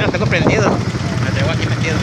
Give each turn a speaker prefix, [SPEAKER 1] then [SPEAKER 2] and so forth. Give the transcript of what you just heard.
[SPEAKER 1] No, tengo prendido. me tengo aquí metido.